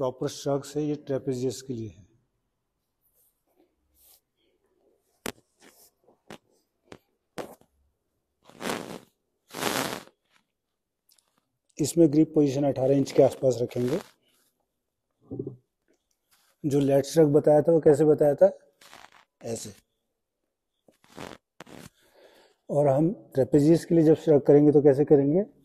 Proper स्ट्रक्स है ये trapezius के लिए है। इसमें ग्रिप पोजीशन 18 इंच के आसपास रखेंगे। जो लेट स्ट्रक बताया था वो कैसे बताया था? ऐसे। और हम ट्रेपेजियस के लिए जब स्ट्रक करेंगे तो कैसे करेंगे?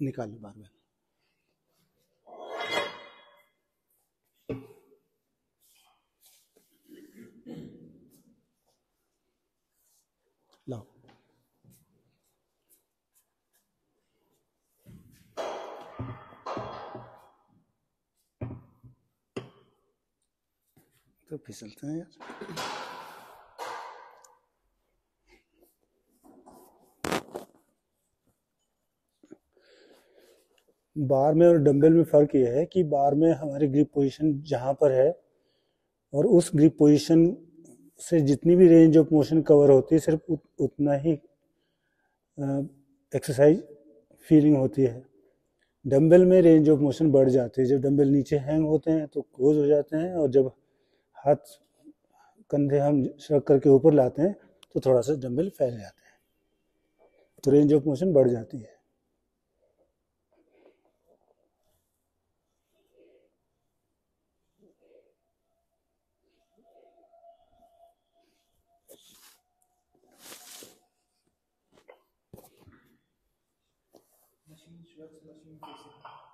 निकालो बार। लाओ। तो फिसलते हैं यार। बार में और डंबल में फ़र्क ये है कि बार में हमारी ग्रिप पोजीशन जहाँ पर है और उस ग्रिप पोजीशन से जितनी भी रेंज ऑफ़ मोशन कवर होती है सिर्फ़ उत, उतना ही एक्सरसाइज फीलिंग होती है। डंबल में रेंज ऑफ़ मोशन बढ़ जाती है। जब डंबल नीचे हैंग होते हैं तो क्लोज हो जाते हैं और जब हाथ कंधे हम शक करके ऊपर लाते हैं तो थोड़ा सा डंबल फैल जाते हैं। तो रेंज ऑफ़ मोशन बढ़ जाती है। मशीन श्वेत मशीन कैसे